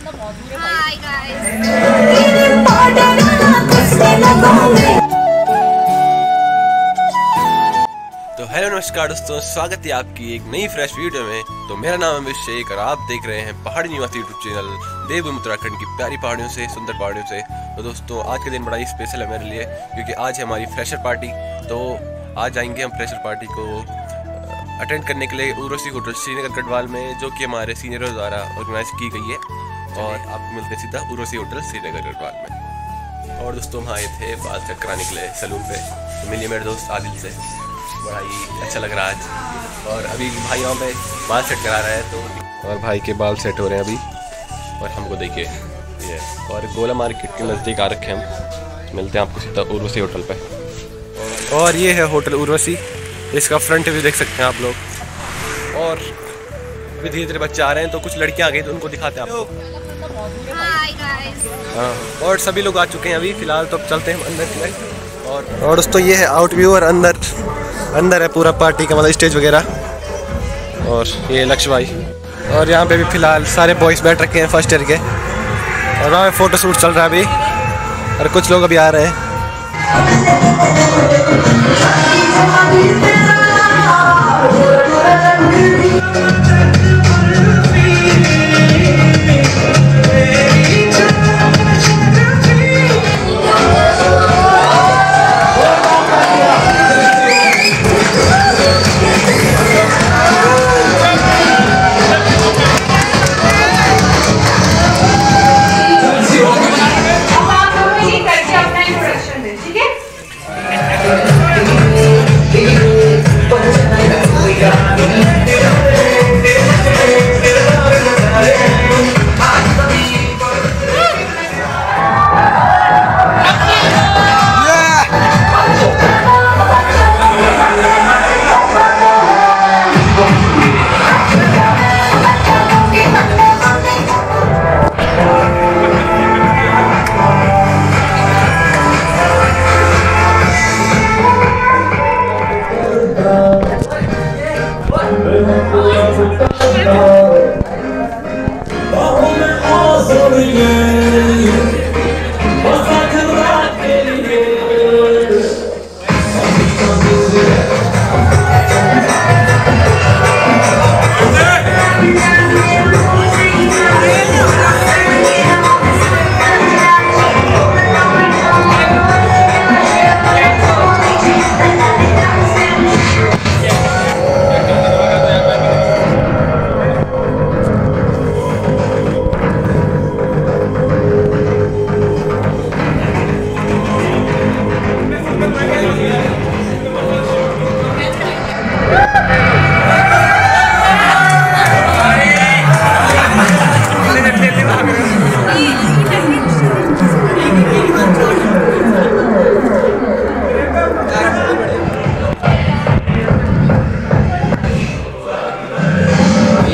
तो हेलो नमस्कार दोस्तों, स्वागत है आपकी एक नई फ्रेश वीडियो में। तो मेरा नाम अमित शेख और आप देख रहे हैं पहाड़ी निवासी यूट्यूब चैनल देवभूमि उत्तराखंड की प्यारी पहाड़ियों से, सुंदर पहाड़ियों से। तो दोस्तों, आज का दिन बड़ा ही स्पेशल है मेरे लिए, क्योंकि आज है हमारी फ्रेशर पार्टी तो आज आएँगे हम फ्रेशर पार्टी को अटेंड करने के लिए उर्वशी होटल श्रीनगर गढ़वाल में, जो कि हमारे सीनियरों द्वारा ऑर्गेनाइज की गई है। और आपको मिलते सीधा उर्वशी होटल श्रीनगर गढ़वाल में। और दोस्तों, हम आए थे बाल सेट कराने के लिए सलून पे। तो मिलिए मेरे दोस्त आदिल से। बड़ा ही अच्छा लग रहा है आज। और अभी भाई यहाँ पे बाल सेट करा रहे हैं तो और भाई के बाल सेट हो रहे हैं अभी। और हमको देखिए, ये। और गोला मार्केट के नज़दीक आ रखे हम। मिलते हैं आपको सीधा उर्वशी होटल पर और ये है होटल उर्वशी इसका फ्रंट भी देख सकते हैं आप लोग। और अभी धीरे धीरे बच्चे आ रहे हैं तो कुछ लड़कियाँ आ गई तो उनको दिखाते हैं आप और सभी लोग आ चुके हैं अभी फ़िलहाल तो अब चलते हैं अंदर की। और और दोस्तों ये है आउट व्यू और अंदर अंदर है पूरा पार्टी का मतलब स्टेज वगैरह। और ये लक्ष्य भाई। और यहाँ पे भी फ़िलहाल सारे बॉयज़ बैठ रखे हैं फ़र्स्ट ईयर के। और वहाँ पे फ़ोटो शूट चल रहा है अभी। और कुछ लोग अभी आ रहे हैं।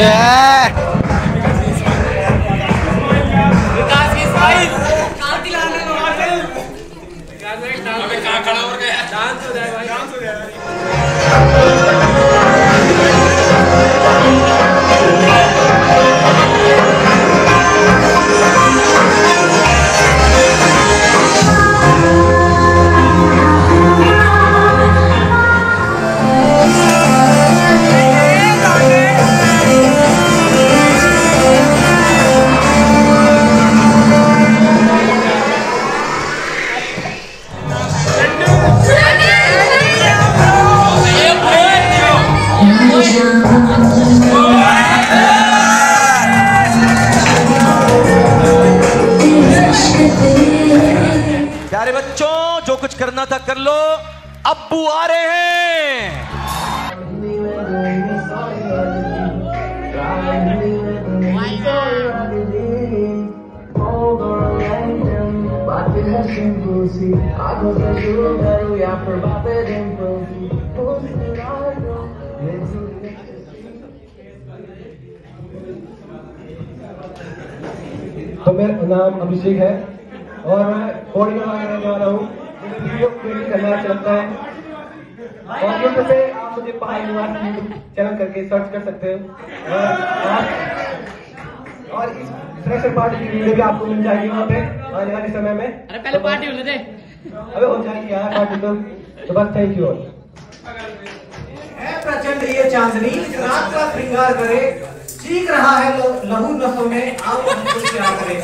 प्यारे तो मेरा नाम अभिषेक है और मैं पौड़ी में रहने वाला हूँ। वीडियो क्रिएट करना चाहता है। और यूट्यूब पे आप मुझे पहाड़ी निवास चैनल करके सर्च कर सकते हो। और इस फ्रेशर पार्टी की वीडियो भी आपको मिल जाएगी वहाँ पे आने वाले समय में। अरे पहले पार्टी होने दे। अबे हो जाएगी यार पार्टी तो। तो बस थैंक यू ऑल है प्रचंड ये चांदनी रात का श्रृंगार करे चीख रहा है लो- लहू नसों में आप क्या करे।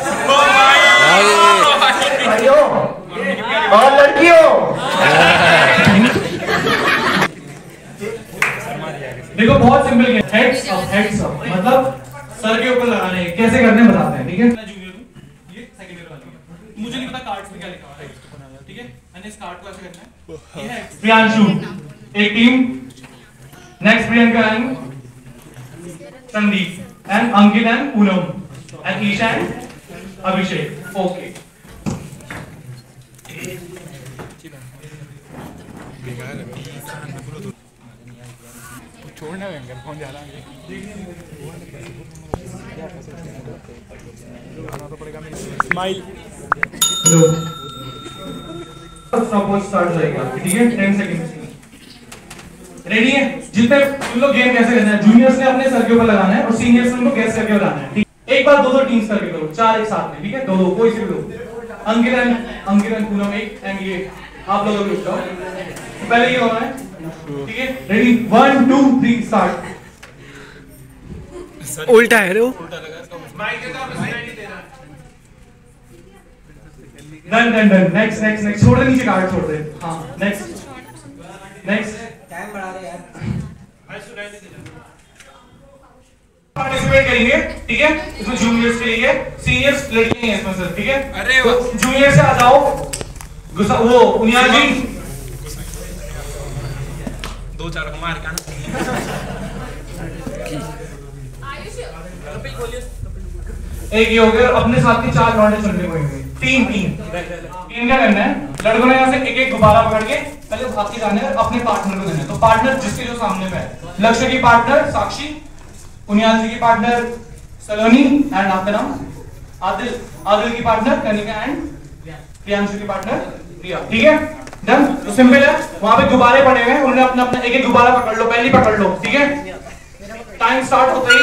भाइयों और लड़कियों। देखो बहुत simple game heads up heads up मतलब सर के ऊपर लगाने हैं। कैसे करने बताते हैं ठीक है? मैं जूनियर हूँ। ये सेकंड ईयर वाली है। मुझे नहीं पता कार्ड्स में क्या लिखा हुआ है। ठीक है? मैंने इस कार्ड को ऐसे करना है। ये है प्रियांशु एक team next Priyanka and Sandeep and Ankit and Poonam and Isha and Abhishek. Okay hello stopwatch start जाएगा, ठीक है? 10 सेकंड रेडी है? जितने लोग गेम कैसे है? जूनियर्स ने अपने लगाना है और सीनियर्स ने है एक बार दो दो करो, चार एक है? दो। कोई आप लोग तो पहले ये होना है। ठीक है? Ready one two three start उल्टा है रे वो। Done done done next next next छोड़ दे नीचे कार्ड छोड़ दे। हाँ नेक्स्ट नेक्स्ट टाइम बढ़ा रहे यार। पार्टिसिपेट करेंगे ठीक है? इसमें जूनियर्स के लिए सीनियर्स लड़के हैं इसमें सर ठीक है? अरे जूनियर से आ जाओ। गुस्सा वो उनिया जी दो चार हमारे का एक ये हो गया और अपने साथ के चार लौंडे चुनने को होंगे। तीन तीन। तीन क्या करना है? लड़कों ने यहाँ से एक एक गुब्बारा पकड़ के पहले भाग के जाना है और अपने पार्टनर को देना है। तो पार्टनर जिसके जो सामने पे है। लक्ष्य की पार्टनर साक्षी। उनियाल जी की पार्टनर सलोनी एंड आपका नाम? आदिल। आदिल की पार्टनर कनिका एंड प्रियांशु की पार्टनर प्रिया। ठीक है? डन तो सिंपल है? वहाँ पे गुब्बारे पड़े हुए हैं। उन्होंने अपना अपना एक एक गुब्बारा पकड़ लो। पहली पकड़ लो। ठीक है? टाइम स्टार्ट होते ही।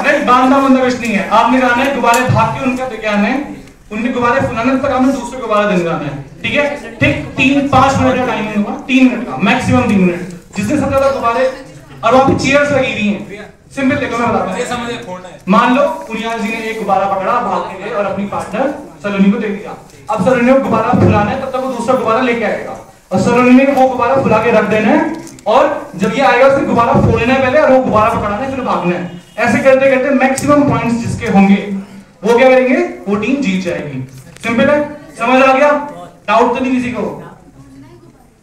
नहीं बांधना बंदा कुछ नहीं है। आपने जाना है गुब्बारे भाग के उनका क्या है? उनके गुब्बारे फुलाने तक आपने दूसरे गुब्बारा दिन जाना है। ठीक है? ठीक तीन, पाँच मिनट का टाइमिंग होगा। तीन मिनट का मैक्सिमम तीन मिनट। जिसने सबसे ज़्यादा गुब्बारे और वहाँ पे चेयर्स लगी हुई हैं। सिंपल देखो, मैं बताता हूँ। मान लो उनियाल जी ने एक गुब्बारा पकड़ा भाग के गए और अपनी पार्टनर सलोनी को दे दिया। अब सलोनी को गुब्बारा फुलाना है, तब तक वो दूसरा गुब्बारा लेके आएगा। और सलोनी ने वो गुब्बारा फुला के रख देना है, और जब ये आएगा, उसने गुब्बारा फोड़ना है पहले, और वो गुब्बारा पकड़ाना है, फिर भागना है। ऐसे करते करते मैक्सिमम पॉइंट्स जिसके होंगे, वो क्या करेंगे? वो टीम जीत जाएगी। सिंपल है? समझ आ गया? डाउट तो नहीं किसी को।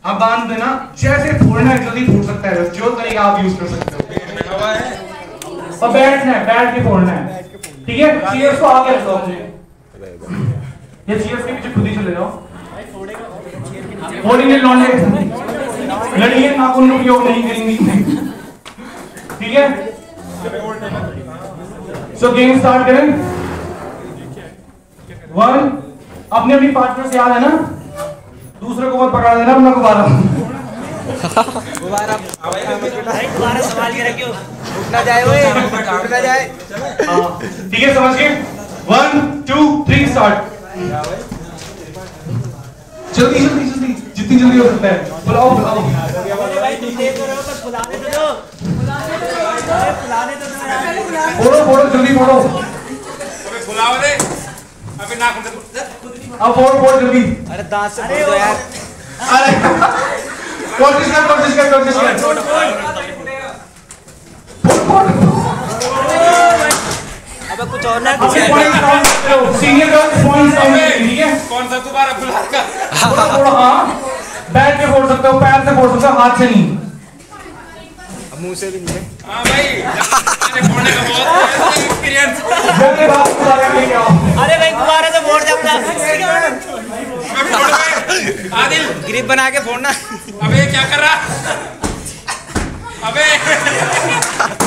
आप बाँध देना। जैसे फोड़ना है, जल्दी फोड़ सकता है। जो तरीका आप यूज़ कर सकते हो। बैठना है, बैठ के फोड़ना है। ठीक है? चीयर्स को आगे रखो अपने। ये चीयर्स के पीछे खुद ही चले जाओ। फोड़ेंगे लौंडे। लड़िए नाखून का उपयोग नहीं करेंगी। ठीक है? सो गेम स्टार्ट करें। वन अपने अपनी पार्टनर से याद है ना? दूसरे को मत पकड़ा देना अपना गुब्बारा हाँ, ठीक है समझ गए? वन टू थ्री स्टार्ट जल्दी जल्दी जल्दी। जितनी जल्दी हो सकता है। बुलाओ बुलाओ। फोड़ो फोड़ो जल्दी फोड़ो बुलाओ दे अबे नाक अब फोड़ फोड़ जल्दी। अरे दांत से दो यार। अरे। कोशिश कर कोशिश कर कोशिश कर। फोड़ फोड़ अब कुछ और ना सीनियर का करेंगे ठीक है? कौन सा दोबारा बुला का थोड़ा थोड़ा हाँ। बैठ के फोड़ सकते हो पैर से फोड़ सकते हो हाथ से नहीं। हाँ। भाई मैंने फोड़ने का बहुत एक्सपीरियंस जल्दी बात को आगे लेके आओ अरे भाई गुब्बारे से फोड़ दे अपना। आदिल ग्रिप बना के फोड़ना। अबे क्या कर रहा? अबे।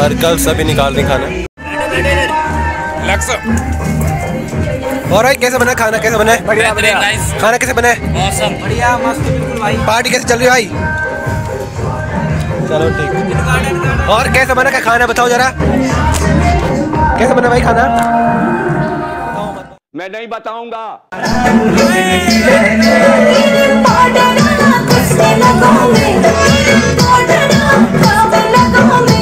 और गर्ल्स अभी निकाल रही खाना। और भाई कैसे बना खाना? कैसे बना बढ़िया बढ़िया। खाना कैसे बना है? मौसम बढ़िया मस्त बिल्कुल भाई। पार्टी कैसे चल रही है भाई? चलो ठीक। और कैसे बना का खाना बताओ जरा। कैसे बना भाई खाना? मैं नहीं बताऊँगा।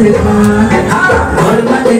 लड़के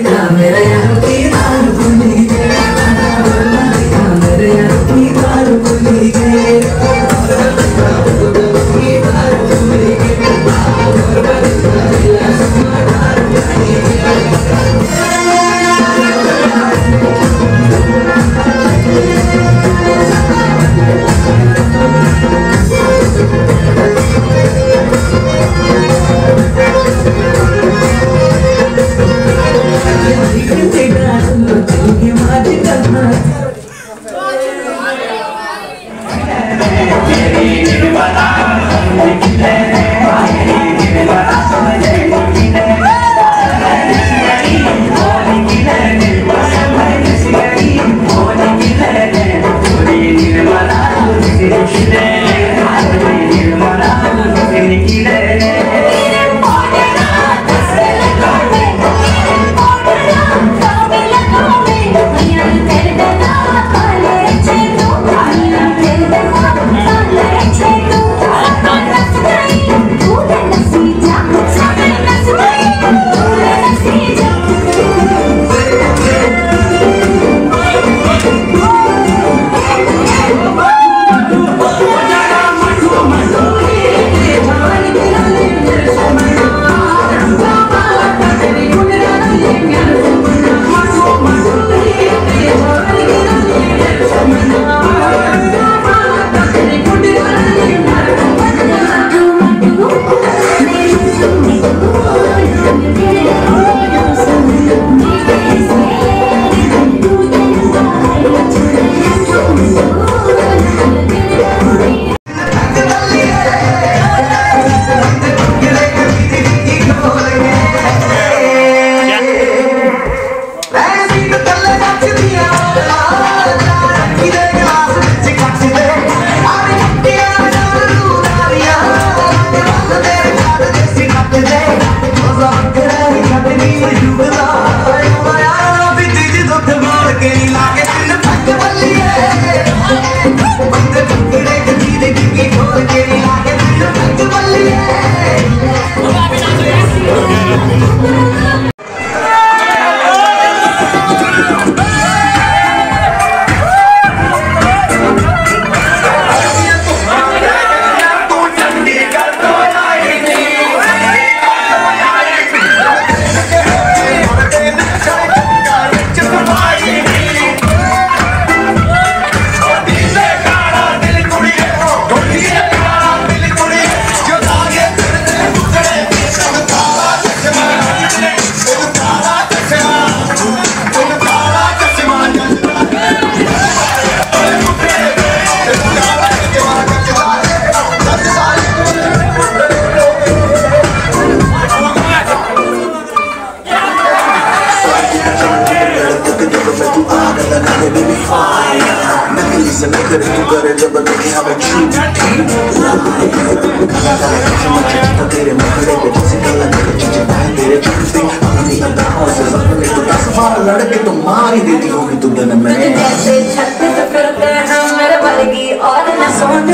देती होगी तू दिन में जैसे छत पे फिरते हैं मेरे वर्गी और न सुन।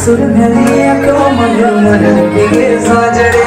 सुर मेरी को मन मन के साजड़िया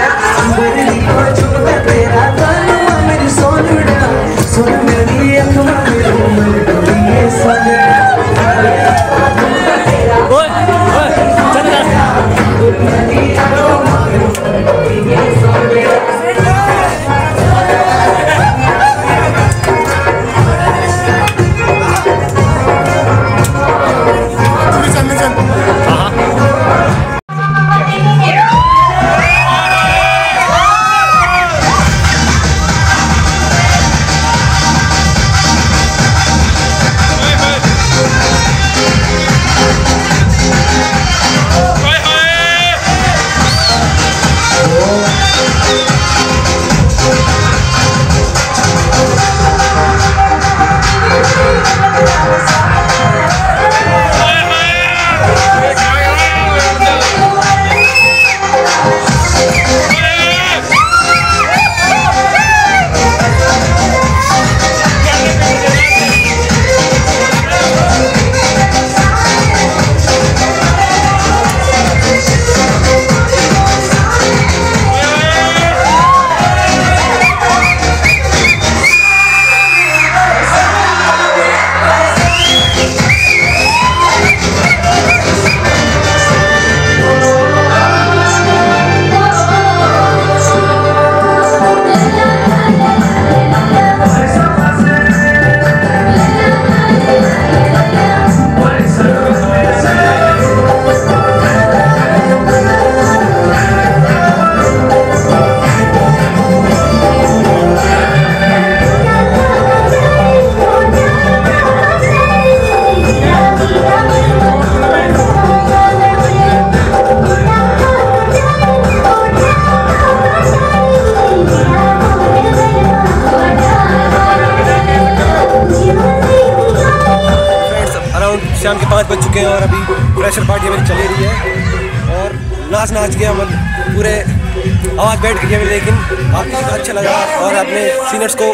आवाज़ में लेकिन आपको अच्छा लगा और अपने सीनियर्स को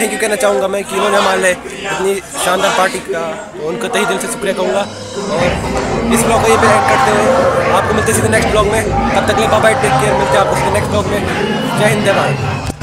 थैंक यू कहना चाहूँगा मैं कि इन्होंने हमारे इतनी शानदार पार्टी का तो उनको तही दिल से शुक्रिया कहूँगा। और इस ब्लॉग को ये पे एड करते हुए आपको मिलते सीधे नेक्स्ट ब्लॉग में। तब तक ले बाय टेक केयर मिलते हैं आपको सीधे नेक्स्ट ब्लॉग में। जय हिंद, जय भारत।